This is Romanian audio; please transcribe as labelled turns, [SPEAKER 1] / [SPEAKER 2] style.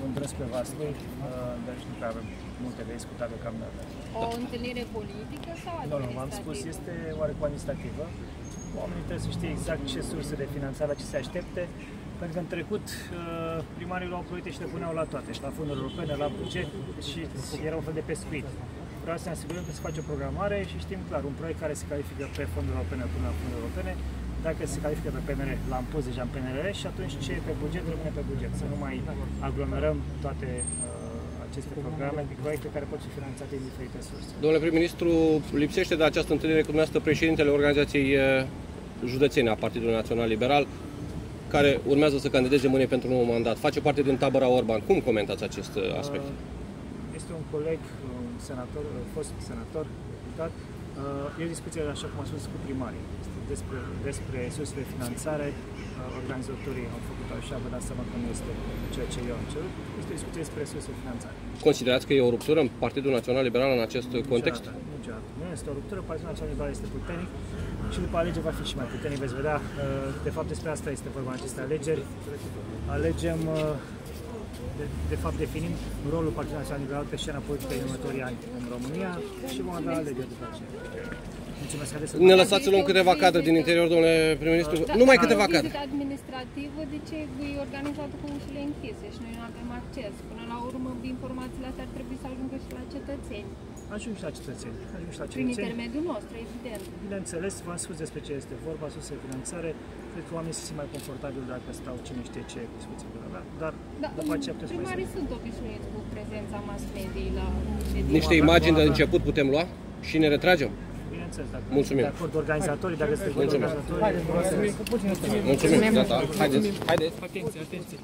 [SPEAKER 1] am întors pe Vaslui, uh, deci nu prea avem multe de discutat deocamdată.
[SPEAKER 2] O întâlnire politică sau
[SPEAKER 1] Nu, nu, v-am spus,
[SPEAKER 2] administrativă?
[SPEAKER 1] este oarecum administrativă. Oamenii trebuie să știe exact ce surse de finanțare, la ce se aștepte, pentru că în trecut uh, primarii luau proiecte și le puneau la toate, și la fonduri europene, la buget și era un fel de pescuit. Vreau să ne asigurăm că se face o programare și știm clar, un proiect care se califică pe fonduri europene până la fonduri europene, dacă se califică pe PNR, l-am pus deja în PNR și atunci ce e pe buget rămâne pe buget. Să nu mai aglomerăm toate uh, aceste programe, proiecte care pot fi finanțate din diferite surse.
[SPEAKER 3] Domnule prim-ministru, lipsește de această întâlnire cu dumneavoastră președintele organizației eh, județene a Partidului Național Liberal, care urmează să candideze mâine pentru un nou mandat. Face parte din tabăra Orban. Cum comentați acest eh, aspect?
[SPEAKER 1] Uh, Este un coleg, un senator, un fost senator, deputat. Uh, E o discuție, așa cum am spus, cu primarii. Este despre, despre surse de finanțare. Uh, Organizatorii au făcut așa, vă dați seama că nu este ceea ce eu am cerut. Este o discuție despre surse de finanțare.
[SPEAKER 3] Considerați că e o ruptură în Partidul Național Liberal în acest context?
[SPEAKER 1] Niciodată, niciodată. Nu este o ruptură, Partidul Național Liberal este puternic și după alegeri va fi și mai puternic. Veți vedea, uh, de fapt despre asta este vorba în aceste alegeri. Alegem, uh, de, de fapt definim rolul Partidului Național Liberal pe scena politică în următorii ani în România și vom avea alegeri după aceea. Mulțumesc, haideți să
[SPEAKER 3] Ne lăsați să luăm câteva cadre din interior, domnule prim-ministru?
[SPEAKER 2] Da,
[SPEAKER 3] Numai
[SPEAKER 2] da,
[SPEAKER 3] câteva
[SPEAKER 2] o
[SPEAKER 3] cadre.
[SPEAKER 2] vizită administrativă, de ce e organizată cu ușile închise și noi nu avem acces? Până la urmă, informațiile astea ar trebui să ajungă și la cetățeni,
[SPEAKER 1] Ajung și la cetățeni. Ajung și la
[SPEAKER 2] prin
[SPEAKER 1] cetățeni.
[SPEAKER 2] intermediul nostru, evident.
[SPEAKER 1] Bineînțeles, v-am spus despre ce este vorba, sus de finanțare. Cred că oamenii se simt mai confortabil dacă stau cine știe ce discuții până la Dar
[SPEAKER 2] Da,
[SPEAKER 1] după aceea puteți mai
[SPEAKER 2] primarii
[SPEAKER 1] să...
[SPEAKER 2] sunt obișnuiți cu prezența mass mediei la ședințe.
[SPEAKER 3] Niște imagini de început putem lua și ne retragem?
[SPEAKER 1] Bineînțeles, dacă
[SPEAKER 3] Mulțumim.
[SPEAKER 1] de acord organizatorii, dacă sunteți de acord
[SPEAKER 3] Mulțumim.
[SPEAKER 1] organizatorii,
[SPEAKER 3] Mulțumim, gata. Haideți, haideți.
[SPEAKER 4] Atenție, atenție.